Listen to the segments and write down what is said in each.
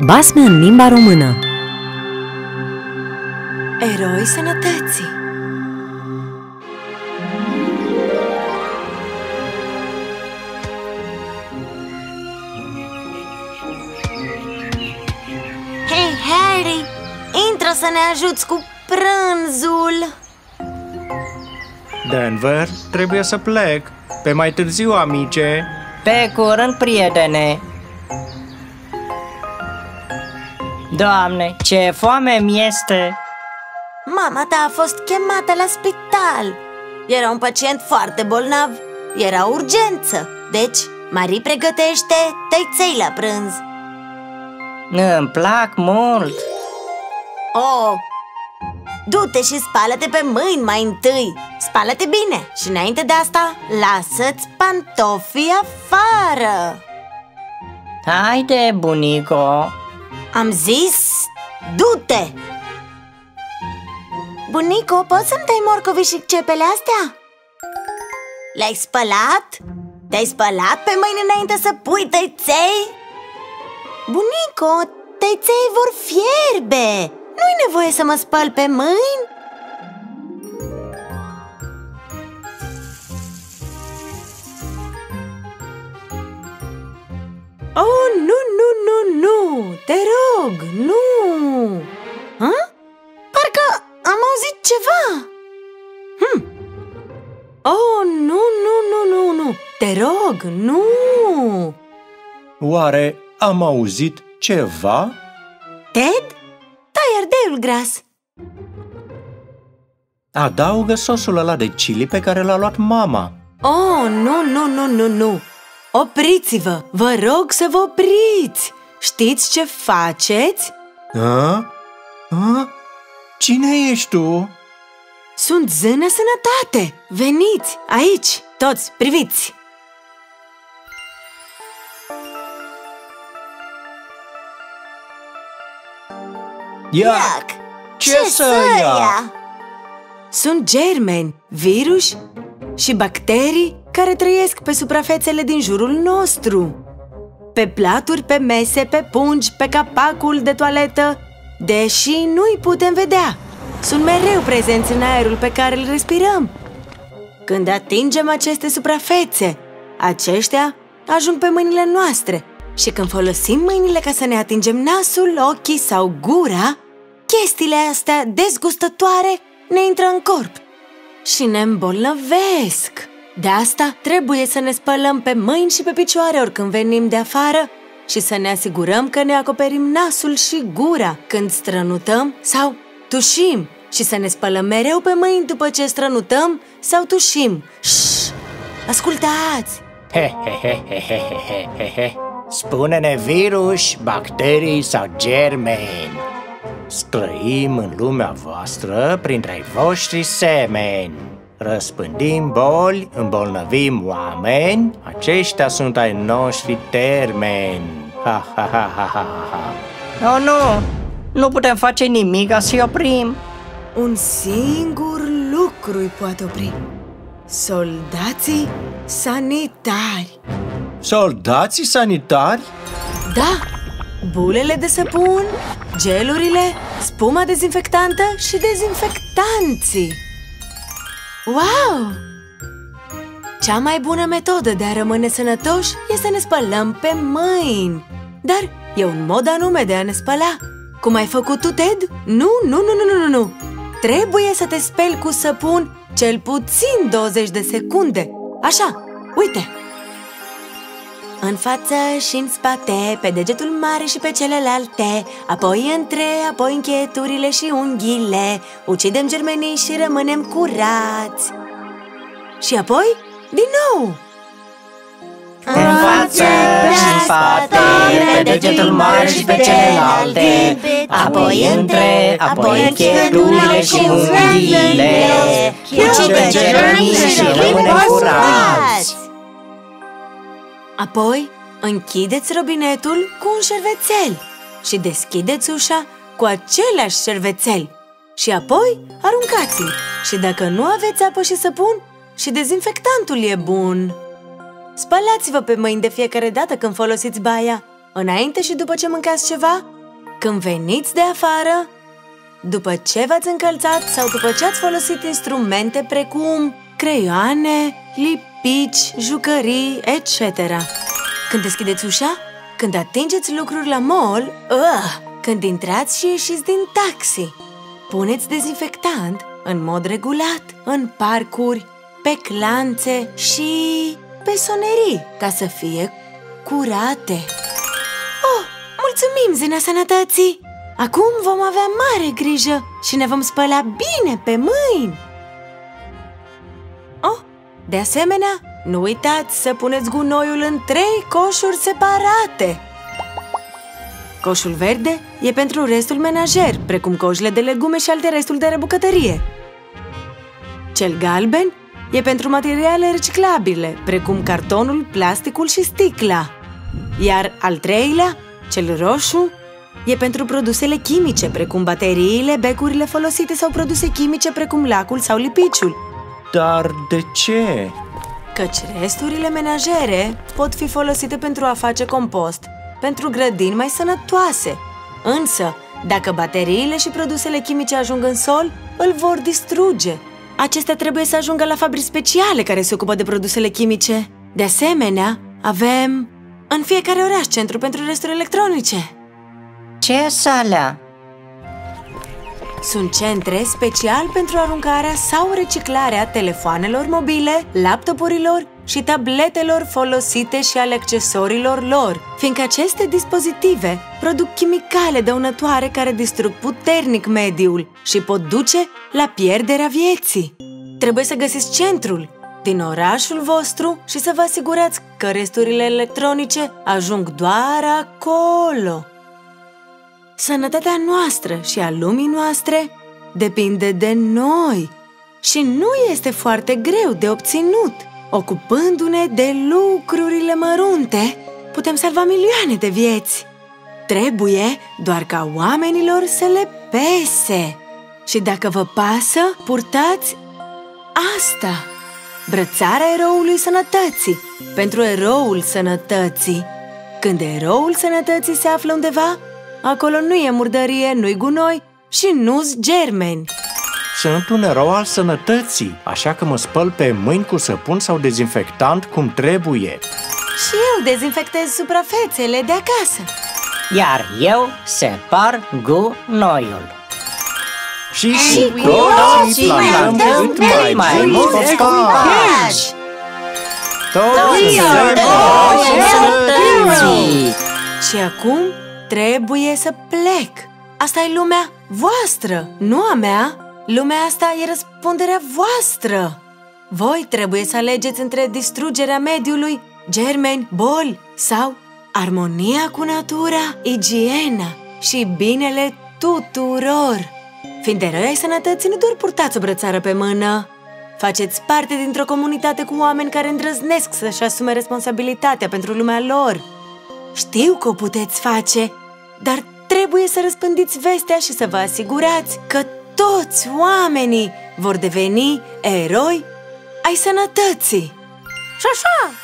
Basme în limba română Eroi sănătății Hei, Harry! Intră să ne ajuți cu prânzul! Denver, trebuie să plec. Pe mai târziu, amice. Pe curând, prietene! Doamne, ce foame mi este! Mama ta a fost chemată la spital. Era un pacient foarte bolnav. Era urgență. Deci, Marie pregătește tăiței la prânz. Îmi plac mult! Oh, du-te și spală-te pe mâini mai întâi. Spală-te bine și înainte de asta lasă-ți pantofii afară. Haide, bunico! Am zis, du-te! Bunico, poți să-mi dai morcovii și cepele astea? Le-ai spălat? Te-ai spălat pe mâini înainte să pui tăiței? Bunico, tăiței vor fierbe Nu-i nevoie să mă spăl pe mâini? Te rog, nu! Ha? Parcă am auzit ceva! Hm. Oh, nu, nu, nu, nu, nu! Te rog, nu! Oare am auzit ceva? Ted? Tai ardeiul gras! Adaugă sosul ăla de chili pe care l-a luat mama. Oh, nu, nu, nu, nu, nu! Opriți-vă! Vă rog să vă opriți! Știți ce faceți? A? A? Cine ești tu? Sunt zână sănătate! Veniți, aici, toți, priviți! Iac! Ce să ia? Sunt germeni, virus și bacterii care trăiesc pe suprafețele din jurul nostru. Pe platuri, pe mese, pe pungi, pe capacul de toaletă, deși nu-i putem vedea. Sunt mereu prezenți în aerul pe care îl respirăm. Când atingem aceste suprafețe, aceștia ajung pe mâinile noastre și când folosim mâinile ca să ne atingem nasul, ochii sau gura, chestiile astea dezgustătoare ne intră în corp și ne îmbolnăvesc. De asta trebuie să ne spălăm pe mâini și pe picioare oricând venim de afară și să ne asigurăm că ne acoperim nasul și gura când strănutăm sau tușim și să ne spălăm mereu pe mâini după ce strănutăm sau tușim. Șș! Ascultați! He, he, he, he, he, he, he, he. Spune-ne virus, bacterii sau germeni Străim în lumea voastră printre ai voștri semeni Răspândim boli, îmbolnăvim oameni. Aceștia sunt ai noștri termeni. Ha, ha, ha, ha, ha, ha Oh, nu! Nu putem face nimic ca să-i oprim. Un singur lucru îi poate opri. Soldații sanitari. Soldații sanitari? Da, bulele de săpun, gelurile, spuma dezinfectantă și dezinfectanții Wow! Cea mai bună metodă de a rămâne sănătoși este să ne spălăm pe mâini Dar e un mod anume de a ne spăla Cum ai făcut tu, Ted? Nu, nu, nu, nu, nu, nu Trebuie să te speli cu săpun cel puțin 20 de secunde Așa, uite! În față și în spate, pe degetul mare și pe celelalte. Apoi între, apoi încheturile și unghiile. Ucidem germenii și rămânem curați. Și apoi, din nou. În față și în spate, pe degetul mare și pe celelalte. Apoi între, apoi încheturile și unghiile. Ucidem germenii și rămânem curați Apoi, închideți robinetul cu un șervețel și deschideți ușa cu același șervețel și apoi aruncați-l. Și dacă nu aveți apă și săpun, și dezinfectantul e bun. Spălați-vă pe mâini de fiecare dată când folosiți baia înainte și după ce mâncați ceva, când veniți de afară, după ce v-ați încălțat sau după ce ați folosit instrumente precum creioane, lipici, jucării, etc. Când deschideți ușa, când atingeți lucruri la mall, uh, când intrați și ieșiți din taxi. Puneți dezinfectant în mod regulat în parcuri, pe clanțe și pe sonerii, ca să fie curate. Oh, mulțumim, Zina Sănătății! Acum vom avea mare grijă și ne vom spăla bine pe mâini! Oh, de asemenea, nu uitați să puneți gunoiul în trei coșuri separate! Coșul verde e pentru restul menajer, precum coșile de legume și alte restul de rebucătărie. Cel galben e pentru materiale reciclabile, precum cartonul, plasticul și sticla. Iar al treilea, cel roșu, e pentru produsele chimice, precum bateriile, becurile folosite sau produse chimice precum lacul sau lipiciul. Dar de ce? Căci resturile menajere pot fi folosite pentru a face compost, pentru grădini mai sănătoase. Însă, dacă bateriile și produsele chimice ajung în sol, îl vor distruge. Acestea trebuie să ajungă la fabrici speciale care se ocupă de produsele chimice. De asemenea, avem în fiecare oraș centru pentru resturi electronice. Ce salea? Sunt centre special pentru aruncarea sau reciclarea telefoanelor mobile, laptopurilor și tabletelor folosite și ale accesorilor lor, fiindcă aceste dispozitive produc chimicale dăunătoare care distrug puternic mediul și pot duce la pierderea vieții. Trebuie să găsiți centrul din orașul vostru și să vă asigurați că resturile electronice ajung doar acolo. Sănătatea noastră și a lumii noastre depinde de noi și nu este foarte greu de obținut. Ocupându-ne de lucrurile mărunte, putem salva milioane de vieți. Trebuie doar ca oamenilor să le pese. Și dacă vă pasă, purtați asta. Brățarea eroului sănătății pentru eroul sănătății. Când eroul sănătății se află undeva, acolo nu e murdărie, nu-i gunoi și nu-s germeni. Sunt un erou al sănătății, așa că mă spăl pe mâini cu săpun sau dezinfectant cum trebuie. Și eu dezinfectez suprafețele de acasă. Iar eu separ gunoiul. Și, Și cu cu toții plantăm cât mai mai mult mulți copaci. copaci. Toți Toți suntem eroi eroi sănătății! Și acum trebuie să plec. Asta e lumea voastră, nu a mea. Lumea asta e răspunderea voastră. Voi trebuie să alegeți între distrugerea mediului, germeni, boli sau armonia cu natura, igiena și binele tuturor. Fiind eroi ai sănătății, nu doar purtați o brățară pe mână. Faceți parte dintr-o comunitate cu oameni care îndrăznesc să-și asume responsabilitatea pentru lumea lor. Știu că o puteți face, dar trebuie să răspândiți vestea și să vă asigurați că toți oamenii vor deveni eroi ai sănătății. Și așa!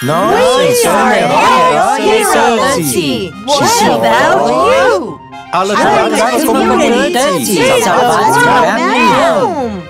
Noi suntem eroi ai sănătății! What about you? Alăturați-vă Alăturați-vă comunității! comunității! Salvați Salvați lumea! lumea! Boom!